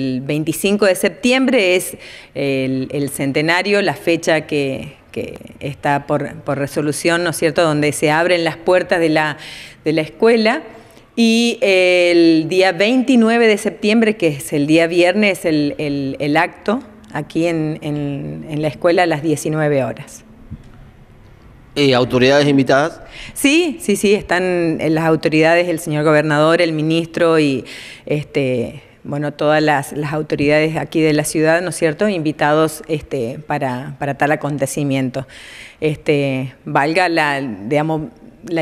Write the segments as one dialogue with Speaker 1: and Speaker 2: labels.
Speaker 1: El 25 de septiembre es el, centenario, la fecha que, está por, resolución, ¿no es cierto?, donde se abren las puertas de la, escuela. Y el día 29 de septiembre, que es el día viernes, el, el, acto aquí en, en, la escuela a las 19 horas.
Speaker 2: ¿Y autoridades invitadas?
Speaker 1: Sí, sí, sí, están las autoridades, el señor gobernador, el ministro y este, bueno, todas las, autoridades aquí de la ciudad, ¿no es cierto?, invitados este, para, tal acontecimiento. Este, valga la,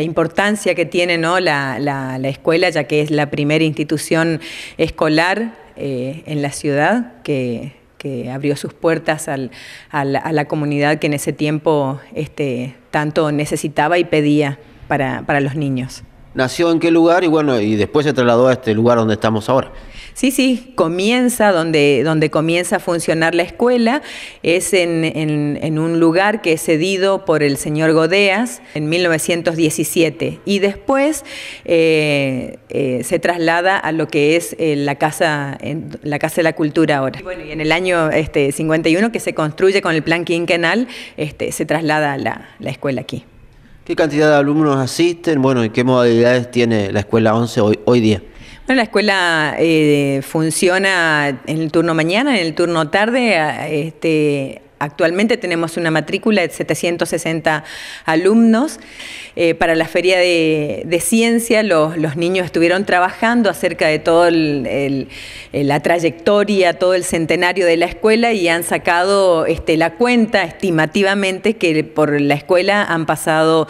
Speaker 1: importancia que tiene ¿no? la, escuela, ya que es la primera institución escolar eh, en la ciudad que, abrió sus puertas a, la, comunidad que en ese tiempo este, tanto necesitaba y pedía para, para los niños.
Speaker 2: ¿Nació en qué lugar y bueno, y después se trasladó a este lugar donde estamos ahora?
Speaker 1: Sí, sí, comienza donde, donde comienza a funcionar la escuela, es en, un lugar que es cedido por el señor Godeas en 1917 y después eh, eh, se traslada a lo que es eh, la, casa, la Casa de la Cultura ahora. Bueno, y en el año este, 51 que se construye con el plan quinquenal, este, se traslada la, la escuela aquí.
Speaker 2: ¿Qué cantidad de alumnos asisten? Bueno, ¿y qué modalidades tiene la escuela 11 hoy, hoy día?
Speaker 1: La escuela eh, funciona en el turno mañana, en el turno tarde. Este, actualmente tenemos una matrícula de 760 alumnos. Eh, para la feria de, ciencia los, niños estuvieron trabajando acerca de toda la trayectoria, todo el centenario de la escuela y han sacado este, la cuenta estimativamente que por la escuela han pasado,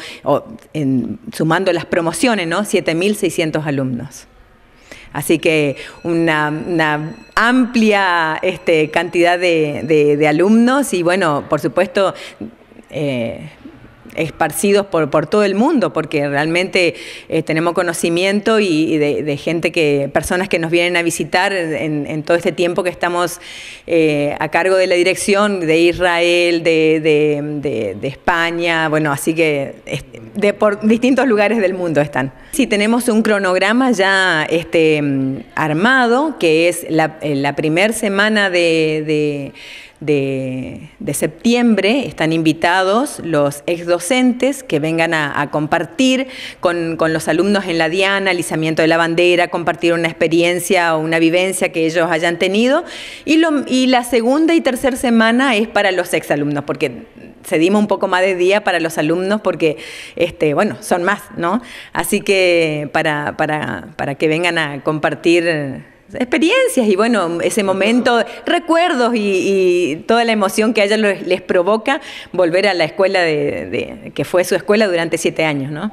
Speaker 1: sumando las promociones, ¿no? 7.600 alumnos. Así que una, amplia este, cantidad de, alumnos y bueno, por supuesto, eh, esparcidos por, por todo el mundo, porque realmente eh, tenemos conocimiento y, de, gente que, personas que nos vienen a visitar en, todo este tiempo que estamos eh, a cargo de la dirección de Israel, de, España, bueno, así que de, por distintos lugares del mundo están. Sí, tenemos un cronograma ya este, armado, que es la, la primera semana de de, septiembre. Están invitados los ex docentes que vengan a, compartir con, los alumnos en la Diana, alisamiento de la bandera, compartir una experiencia o una vivencia que ellos hayan tenido. Y, y la segunda y tercera semana es para los ex alumnos, porque cedimos un poco más de día para los alumnos porque, este, bueno, son más, ¿no? Así que para, para, para que vengan a compartir experiencias y bueno, ese momento, recuerdos y, toda la emoción que a ellos les provoca volver a la escuela de, que fue su escuela durante siete años, ¿no?